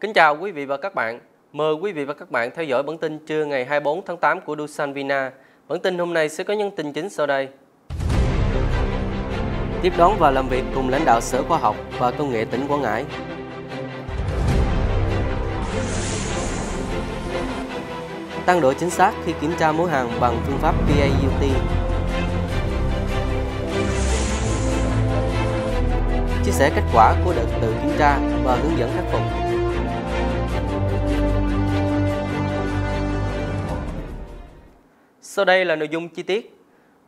Kính chào quý vị và các bạn. Mời quý vị và các bạn theo dõi bản tin trưa ngày 24 tháng 8 của Dusan Vina. Bản tin hôm nay sẽ có những tin chính sau đây. Tiếp đón và làm việc cùng lãnh đạo Sở Khoa học và Công nghệ tỉnh Quảng Ngãi. Tăng độ chính xác khi kiểm tra mối hàng bằng phương pháp PAUT. Chia sẻ kết quả của đợt tự kiểm tra và hướng dẫn khắc phục. Sau đây là nội dung chi tiết.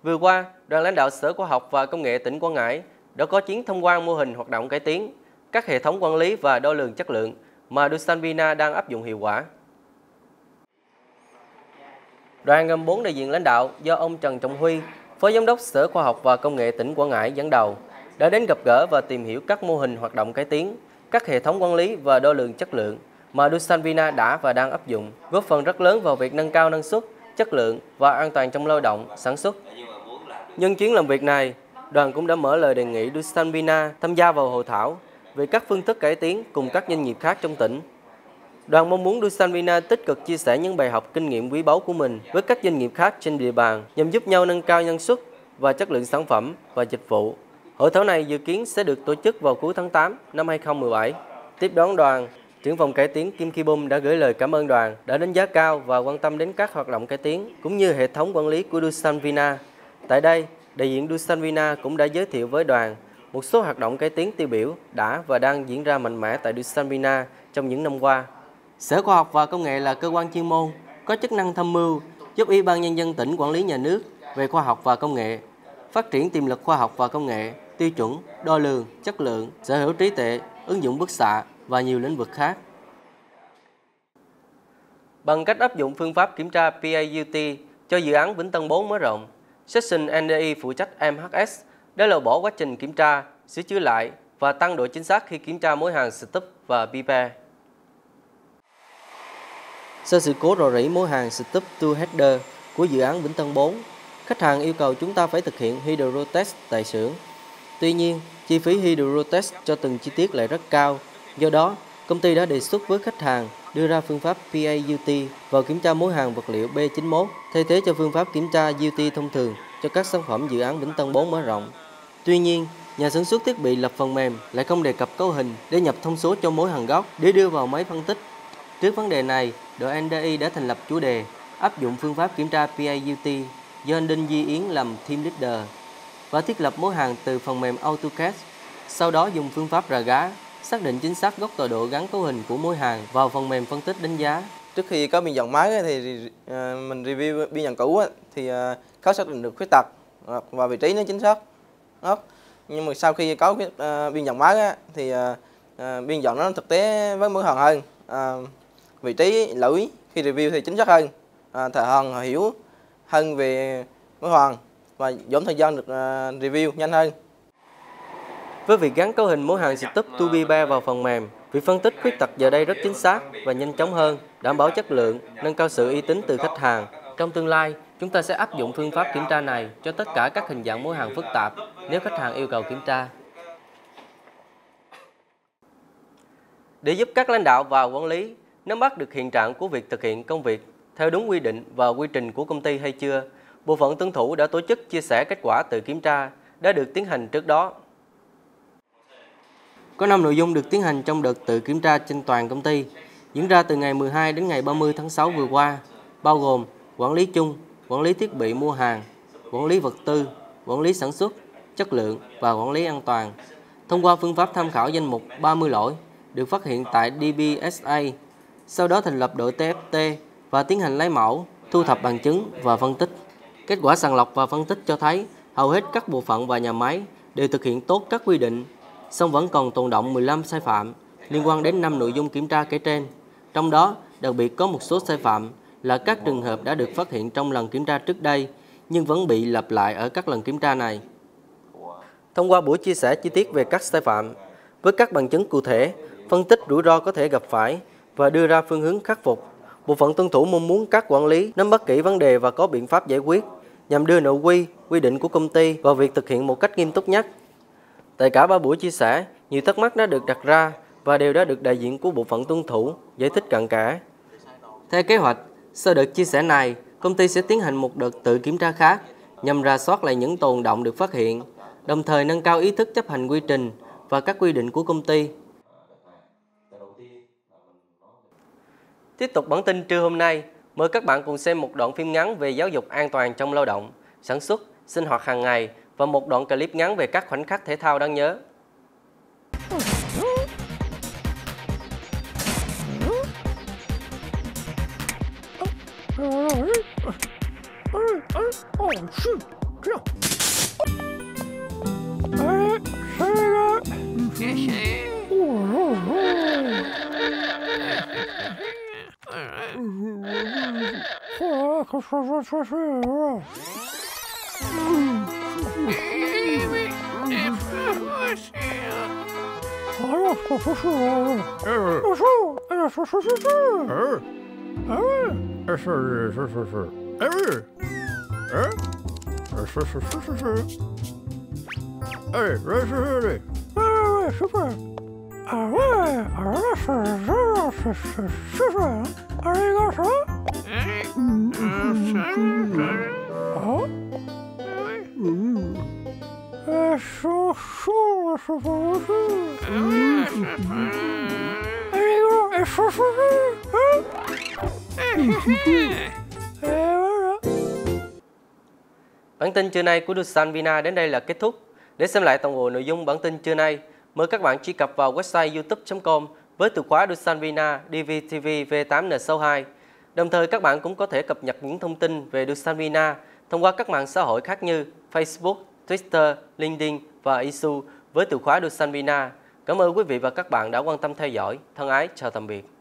Vừa qua, đoàn lãnh đạo Sở Khoa học và Công nghệ tỉnh Quảng Ngãi đã có chuyến tham quan mô hình hoạt động cải tiến các hệ thống quản lý và đo lường chất lượng mà Dusanvina đang áp dụng hiệu quả. Đoàn gồm 4 đại diện lãnh đạo do ông Trần Trọng Huy, Phó Giám đốc Sở Khoa học và Công nghệ tỉnh Quảng Ngãi dẫn đầu, đã đến gặp gỡ và tìm hiểu các mô hình hoạt động cải tiến, các hệ thống quản lý và đo lường chất lượng mà Dusanvina đã và đang áp dụng, góp phần rất lớn vào việc nâng cao năng suất, chất lượng và an toàn trong lao động, sản xuất. Nhân chuyến làm việc này, đoàn cũng đã mở lời đề nghị Dusan Vina tham gia vào hội thảo về các phương thức cải tiến cùng các doanh nghiệp khác trong tỉnh. Đoàn mong muốn Dusan Vina tích cực chia sẻ những bài học kinh nghiệm quý báu của mình với các doanh nghiệp khác trên địa bàn nhằm giúp nhau nâng cao năng suất và chất lượng sản phẩm và dịch vụ. Hội thảo này dự kiến sẽ được tổ chức vào cuối tháng 8 năm 2017. Tiếp đón đoàn, trưởng phòng cải tiến Kim Ki Bum đã gửi lời cảm ơn đoàn đã đánh giá cao và quan tâm đến các hoạt động cải tiến cũng như hệ thống quản lý của Dusan Vina. Tại đây, đại diện Dusan Vina cũng đã giới thiệu với đoàn một số hoạt động cải tiến tiêu biểu đã và đang diễn ra mạnh mẽ tại Dusan Vina trong những năm qua. Sở Khoa học và Công nghệ là cơ quan chuyên môn có chức năng tham mưu giúp Ủy ban Nhân dân tỉnh quản lý nhà nước về khoa học và công nghệ, phát triển tiềm lực khoa học và công nghệ, tiêu chuẩn, đo lường, chất lượng, sở hữu trí tuệ, ứng dụng bức xạ và nhiều lĩnh vực khác. Bằng cách áp dụng phương pháp kiểm tra PAUT cho dự án Vĩnh Tân 4 mở rộng, Section NDI phụ trách MHS đã loại bỏ quá trình kiểm tra, sửa chữa lại và tăng độ chính xác khi kiểm tra mối hàng stub và Pipe. Sau sự cố rò rỉ mối hàng stub to Header của dự án Vĩnh Tân 4, khách hàng yêu cầu chúng ta phải thực hiện hydro test tại xưởng. Tuy nhiên, chi phí hydro test cho từng chi tiết lại rất cao. Do đó, công ty đã đề xuất với khách hàng đưa ra phương pháp PAUT vào kiểm tra mối hàng vật liệu B91 thay thế cho phương pháp kiểm tra UT thông thường cho các sản phẩm dự án Vĩnh Tân 4 mở rộng. Tuy nhiên, nhà sản xuất thiết bị lập phần mềm lại không đề cập cấu hình để nhập thông số cho mối hàng gốc để đưa vào máy phân tích. Trước vấn đề này, đội NDI đã thành lập chủ đề áp dụng phương pháp kiểm tra PAUT do anh Đinh Duy Yến làm team leader và thiết lập mối hàng từ phần mềm AutoCAD. Sau đó dùng phương pháp rà gá, xác định chính xác góc tọa độ gắn cấu hình của mối hàng vào phần mềm phân tích đánh giá. Trước khi có biên dòng máy thì à, mình review biên dòng cũ thì à, khó xác định được khuyết tật à, và vị trí nó chính xác. Nhưng mà sau khi có biên dòng máy thì biên dòng nó thực tế với mỗi hàng hơn. Vị trí, lỗi, khi review thì chính xác hơn. Thợ hàng hiểu hơn về mối hàng và giảm thời gian được review nhanh hơn. Với việc gắn cấu hình mối hàng setup 2B3 vào phần mềm, việc phân tích khuyết tật giờ đây rất chính xác và nhanh chóng hơn, đảm bảo chất lượng, nâng cao sự uy tín từ khách hàng. Trong tương lai, chúng ta sẽ áp dụng phương pháp kiểm tra này cho tất cả các hình dạng mối hàng phức tạp nếu khách hàng yêu cầu kiểm tra. Để giúp các lãnh đạo và quản lý nắm bắt được hiện trạng của việc thực hiện công việc theo đúng quy định và quy trình của công ty hay chưa, bộ phận tuân thủ đã tổ chức chia sẻ kết quả tự kiểm tra đã được tiến hành trước đó. Có 5 nội dung được tiến hành trong đợt tự kiểm tra trên toàn công ty, diễn ra từ ngày 12 đến ngày 30 tháng 6 vừa qua, bao gồm quản lý chung, quản lý thiết bị mua hàng, quản lý vật tư, quản lý sản xuất, chất lượng và quản lý an toàn. Thông qua phương pháp tham khảo danh mục 30 lỗi được phát hiện tại DBSA, sau đó thành lập đội TFT và tiến hành lấy mẫu, thu thập bằng chứng và phân tích. Kết quả sàng lọc và phân tích cho thấy hầu hết các bộ phận và nhà máy đều thực hiện tốt các quy định, song vẫn còn tồn động 15 sai phạm liên quan đến 5 nội dung kiểm tra kể trên. Trong đó, đặc biệt có một số sai phạm là các trường hợp đã được phát hiện trong lần kiểm tra trước đây nhưng vẫn bị lặp lại ở các lần kiểm tra này. Thông qua buổi chia sẻ chi tiết về các sai phạm, với các bằng chứng cụ thể, phân tích rủi ro có thể gặp phải và đưa ra phương hướng khắc phục, bộ phận tuân thủ mong muốn các quản lý nắm bắt kỹ vấn đề và có biện pháp giải quyết nhằm đưa nội quy, quy định của công ty vào việc thực hiện một cách nghiêm túc nhất. Tại cả ba buổi chia sẻ, nhiều thắc mắc đã được đặt ra và đều đã được đại diện của bộ phận tuân thủ giải thích cặn kẽ. Theo kế hoạch, sau đợt chia sẻ này, công ty sẽ tiến hành một đợt tự kiểm tra khác nhằm ra soát lại những tồn động được phát hiện, đồng thời nâng cao ý thức chấp hành quy trình và các quy định của công ty. Tiếp tục bản tin trưa hôm nay, mời các bạn cùng xem một đoạn phim ngắn về giáo dục an toàn trong lao động, sản xuất, sinh hoạt hàng ngày và một đoạn clip ngắn về các khoảnh khắc thể thao đáng nhớ. Hey, Hey, Bản tin trưa nay của Dusan Vina đến đây là kết thúc. Để xem lại toàn bộ nội dung bản tin trưa nay, mời các bạn truy cập vào website youtube.com với từ khóa Dusan Vina DVTV V8N62. Đồng thời các bạn cũng có thể cập nhật những thông tin về Dusan Vina thông qua các mạng xã hội khác như Facebook, Twitter, LinkedIn và Isu với từ khóa Dusan Cảm ơn quý vị và các bạn đã quan tâm theo dõi. Thân ái, chào tạm biệt.